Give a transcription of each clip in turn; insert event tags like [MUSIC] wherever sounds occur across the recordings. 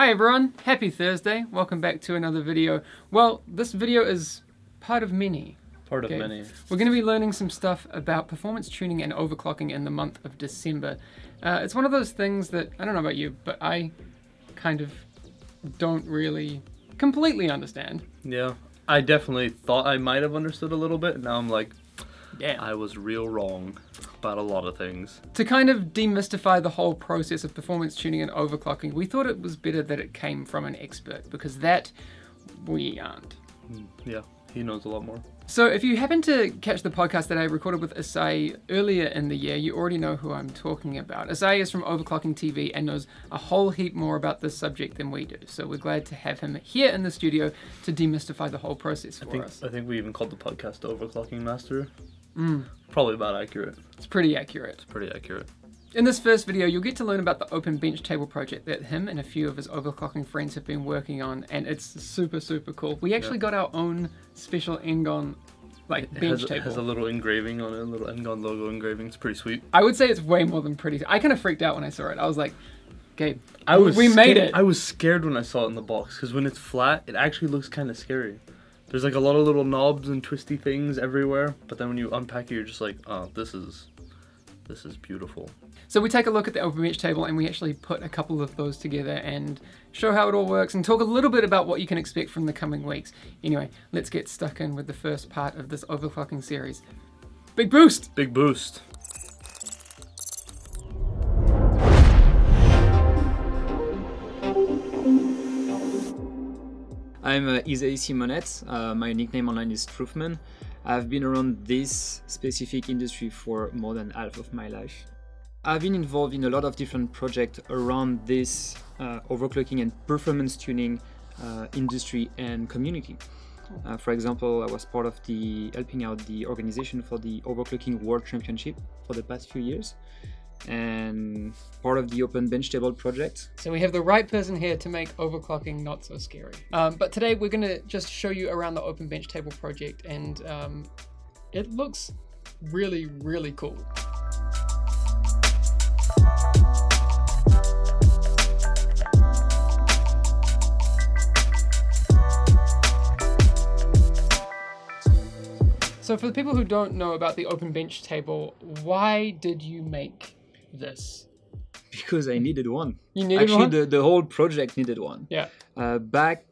Hi everyone, happy Thursday. Welcome back to another video. Well, this video is part of many. Part of Okay. many. We're going to be learning some stuff about performance tuning and overclocking in the month of December. Uh, it's one of those things that, I don't know about you, but I kind of don't really completely understand. Yeah. I definitely thought I might have understood a little bit. Now I'm like, Yeah. I was real wrong about a lot of things. To kind of demystify the whole process of performance tuning and overclocking, we thought it was better that it came from an expert because that we aren't. Hmm, yeah, he knows a lot more. So, if you happen to catch the podcast that I recorded with Isaïe earlier in the year, you already know who I'm talking about. Isaïe is from Overclocking TV and knows a whole heap more about this subject than we do. So, we're glad to have him here in the studio to demystify the whole process for I think, us. I think we even called the podcast Overclocking Master. Mm, Probably about accurate. it's pretty accurate. It's pretty accurate. In this first video, you'll get to learn about the Open Benchtable project that him and a few of his overclocking friends have been working on, and it's super, super cool. We actually got our own special NGON like It bench has, table. it has a little engraving on it, a little NGON logo engraving. It's pretty sweet. I would say it's way more than pretty. I kind of freaked out when I saw it. I was like, Gabe, I was we made it. I was scared when I saw it in the box because when it's flat, it actually looks kind of scary. There's like a lot of little knobs and twisty things everywhere, but then when you unpack it, you're just like, oh, this is, this is beautiful. So we take a look at the open table and we actually put a couple of those together and show how it all works and talk a little bit about what you can expect from the coming weeks. Anyway, let's get stuck in with the first part of this overclocking series. Big boost! Big boost. I'm uh, Isaïe Simonnet. Uh, my nickname online is Trouffman. I've been around this specific industry for more than half of my life. I've been involved in a lot of different projects around this uh, overclocking and performance tuning uh, industry and community. Uh, for example, I was part of the helping out the organization for the Overclocking World Championship for the past few years, and part of the Open Benchtable project, So we have the right person here to make overclocking not so scary. Um, but today we're going to just show you around the open benchtable project and um, it looks really, really cool. So for the people who don't know about the open benchtable, why did you make this? because I needed one. You needed Actually, one? the, the whole project needed one. Yeah. Uh, back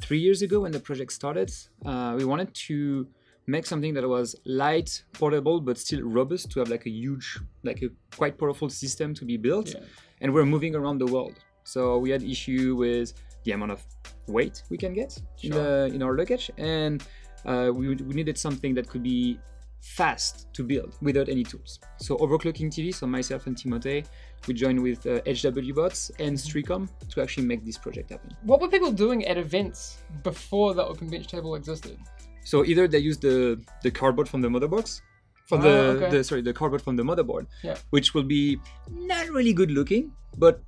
three years ago when the project started, uh, we wanted to make something that was light, portable, but still robust to have like a huge, like a quite powerful system to be built. Yeah. And we're moving around the world. So we had issue with the amount of weight we can get in, the, in our luggage. And uh, we, we needed something that could be fast to build without any tools. So Overclocking TV, so myself and Timothée, we joined with uh, HW Bots and Streacom to actually make this project happen. What were people doing at events before the open benchtable existed? So either they use the the cardboard from the motherbox, from Ah, the, okay. the sorry the cardboard from the motherboard, Yeah. which will be not really good looking, but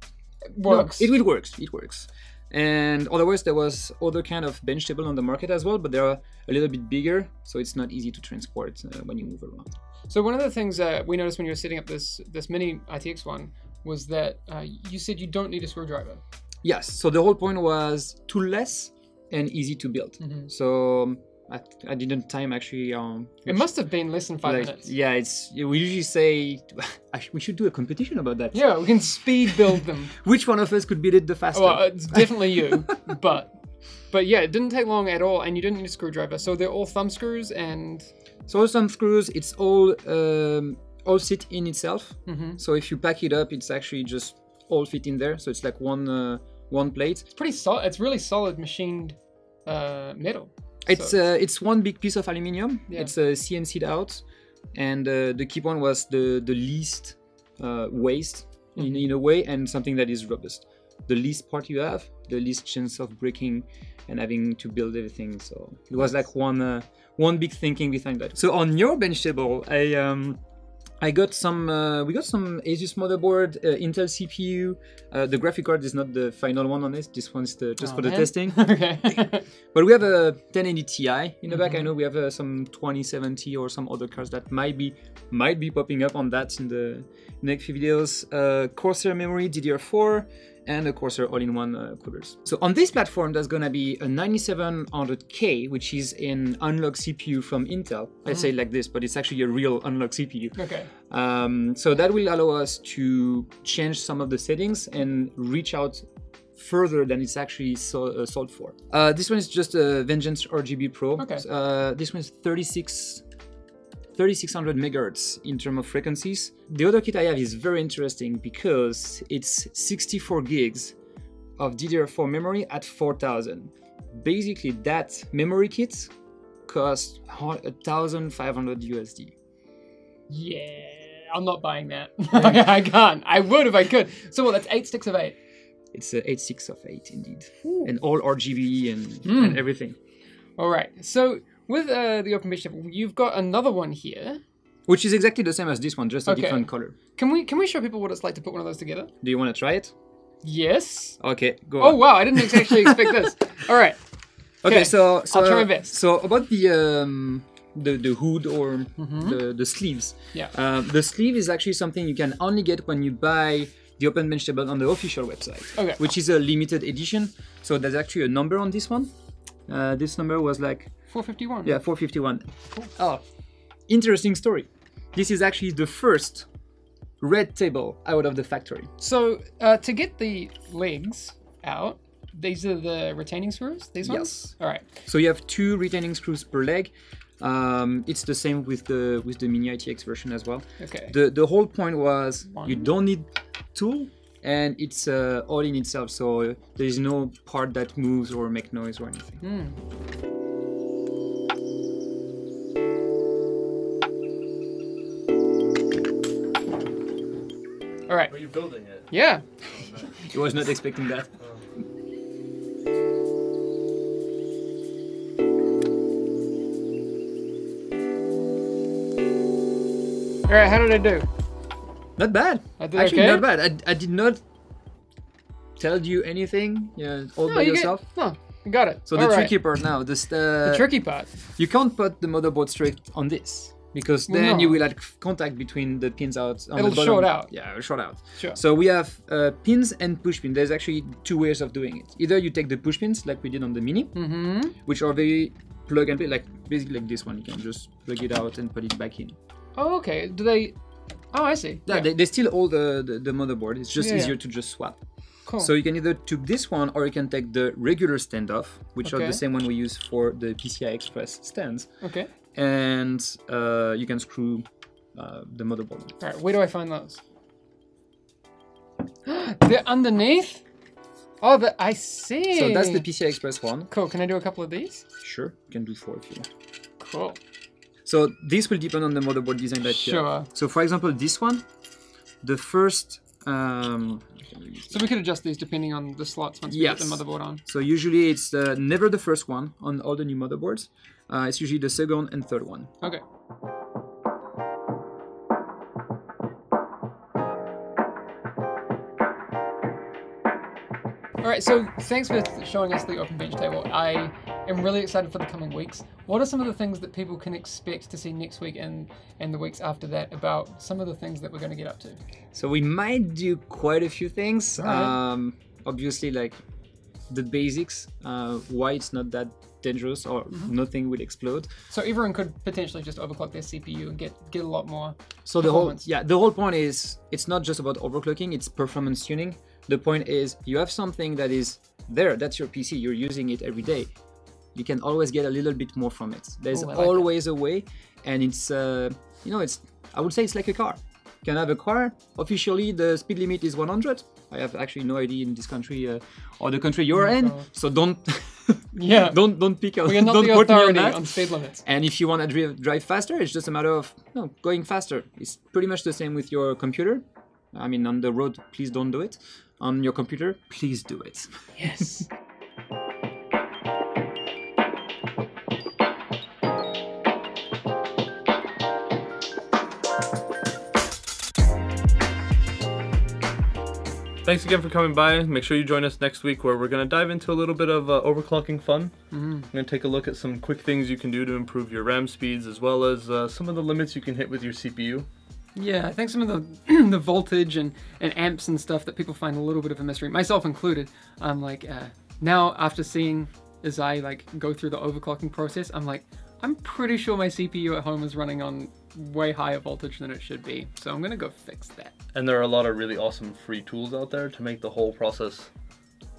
no, Works. it, it works. It works. And otherwise, there was other kind of bench table on the market as well, but they are a little bit bigger, so it's not easy to transport uh, when you move around. so one of the things that we noticed when you were setting up this this mini ITX one was that uh, you said you don't need a screwdriver. Yes. So the whole point was toolless and easy to build. Mhm. So um, I, I didn't time actually. Um, It must have been less than five like, minutes. Yeah, it's we usually say [LAUGHS] we should do a competition about that. Yeah, we can speed build them. [LAUGHS] Which one of us could beat it the fastest? well, it's [LAUGHS] definitely you, but but yeah, it didn't take long at all, and you didn't need a screwdriver. So they're all thumb screws, and so some screws, it's all um, all sit in itself. Mhm. So if you pack it up, it's actually just all fit in there. So it's like one uh, one plate. it's pretty solid. It's really solid machined uh, metal. It's So- uh, it's one big piece of aluminium. Yeah. It's uh, CNC'd out, and uh, the key one was the the least uh, waste in, Mm-hmm. in a way, and something that is robust. The least part you have, the least chance of breaking and having to build everything. So it was like one uh, one big thinking behind that. So on your bench table, I um, I got some. Uh, we got some Asus motherboard, uh, Intel CPU. Uh, the graphic card is not the final one on this. This one's the, just Oh, for the testing. [LAUGHS] okay. [LAUGHS] But we have a 1080 Ti in the back. I Mhm. know we have uh, some 2070 or some other cards that might be might be popping up on that in the next few videos. Uh, Corsair memory DDR4 and a Corsair all-in-one uh, coolers. So on this platform, there's gonna be a 9700K, which is an unlock CPU from Intel. I say it like this, but it's actually a real unlock CPU. Okay. Um, so that will allow us to change some of the settings and reach out further than it's actually so, uh, sold for. Uh, this one is just a Vengeance RGB Pro. Okay. Uh, this one is 36 3600 megahertz in terms of frequencies. The other kit I have is very interesting because it's 64 gigs of DDR4 memory at 4000. Basically, that memory kit costs 1500 USD. Yeah, I'm not buying that. [LAUGHS] I can't. I would if I could. So what? That's eight sticks of eight. It's a 86 of 8 indeed. And all RGB and, Hmm. and everything. All right. So with uh, the open benchtable, you've got another one here. Which is exactly the same as this one, just a Okay. different color. Can we can we show people what it's like to put one of those together? Do you want to try it? Yes. Okay, go Oh on. wow! I didn't actually expect this. [LAUGHS] All right. Okay, okay, so, so I'll try my best. So about the um, the the hood or the the sleeves. Yeah. Uh, the sleeve is actually something you can only get when you buy the Open Benchtable on the official website. Okay. Which is a limited edition. So there's actually a number on this one. Uh, this number was like 451. yeah 451. Oh, interesting story. This is actually the first red table out of the factory. So uh, to get the legs out, these are the retaining screws. These ones. Yes. All right. So you have two retaining screws per leg. Um, it's the same with the with the Mini ITX version as well. Okay. The the whole point was you don't need tool, and it's uh, all in itself. So uh, there is no part that moves or make noise or anything. Hmm. All right. Are you building it? Yeah. [LAUGHS] I was not expecting that. All right. How did I do? Not bad. I did Actually, okay? not bad. I, I did not tell you anything. Yeah, all No, by you yourself. Get, no, you got it. So the All right. tricky part now, this uh, The tricky part. you can't put the motherboard straight on this because Well, then no. you will have contact between the pins out. On It'll the bottom. short out. Yeah, it'll short out. Sure. So we have uh, pins and push pin. There's actually two ways of doing it. Either you take the push pins like we did on the Mini, Mm-hmm. which are very plug and play, like basically like this one. You can just plug it out and put it back in. Oh, okay. Do they? Oh, I see. Yeah, They, they still hold the, the, the motherboard. It's just Yeah, yeah. easier to just swap. cool. So you can either take this one or you can take the regular standoff, which are the same one we use for the PCI Express stands, okay. and uh, you can screw uh, the motherboard. All right. Where do I find those? [GASPS] They're underneath. Oh, the, I see. So that's the PCI Express one. Cool. Can I do a couple of these? Sure, you can do four if you want. Cool. So this will depend on the motherboard design that you have. Sure. So for example, this one, the first. Um, So we could adjust these depending on the slots once we get the motherboard on. so usually it's uh, never the first one on all the new motherboards. Uh, it's usually the second and third one. Okay. All right, so thanks for showing us the open benchtable. I am really excited for the coming weeks. What are some of the things that people can expect to see next week and and the weeks after that about some of the things that we're going to get up to? So we might do quite a few things. Alright. Um, obviously, like the basics, uh, why it's not that dangerous or Mm-hmm. nothing will explode. So everyone could potentially just overclock their CPU and get get a lot more. So the whole yeah, the whole point is it's not just about overclocking; it's performance tuning. The point is you have something that is there. That's your PC. You're using it every day. You can always get a little bit more from it. There's Oh, I like always a way, and it's uh, you know it's I would say it's like a car. You can have a car. Officially, the speed limit is 100. I have actually no idea in this country uh, or the country you're in, God. so don't [LAUGHS] Yeah. [LAUGHS] don't don't pick Up, we are not don't the on authority that. on speed limits. And if you want to drive, drive faster, it's just a matter of you know, going faster. It's pretty much the same with your computer. I mean, on the road, please don't do it. On your computer, please do it. Yes. [LAUGHS] Thanks again for coming by. Make sure you join us next week where we're going to dive into a little bit of uh, overclocking fun. Mm-hmm. We're going to take a look at some quick things you can do to improve your RAM speeds as well as uh, some of the limits you can hit with your CPU. Yeah, I think some of the [CLEARS THROAT] the voltage and, and amps and stuff that people find a little bit of a mystery, myself included. I'm like, uh, now after seeing Isaïe like go through the overclocking process, I'm like, I'm pretty sure my CPU at home is running on way higher voltage than it should be. So I'm gonna go fix that. And there are a lot of really awesome free tools out there to make the whole process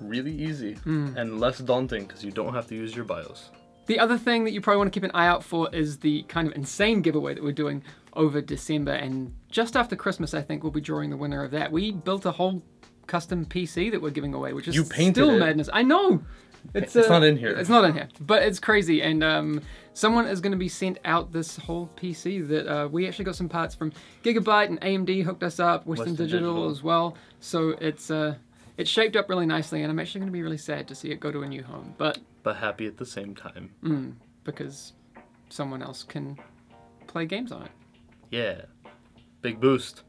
really easy hmm. and less daunting because you don't have to use your BIOS. The other thing that you probably want to keep an eye out for is the kind of insane giveaway that we're doing over December. And just after Christmas, I think we'll be drawing the winner of that. We built a whole custom PC that we're giving away, which is You painted still it. madness. I know. It's, It's uh, not in here. It's not in here, but it's crazy. And um, someone is going to be sent out this whole PC that uh, we actually got some parts from Gigabyte and AMD hooked us up, Western, Western Digital, Digital. as well. So it's uh, it's shaped up really nicely, and I'm actually going to be really sad to see it go to a new home. But But happy at the same time. Mm, because someone else can play games on it. Yeah. Big boost.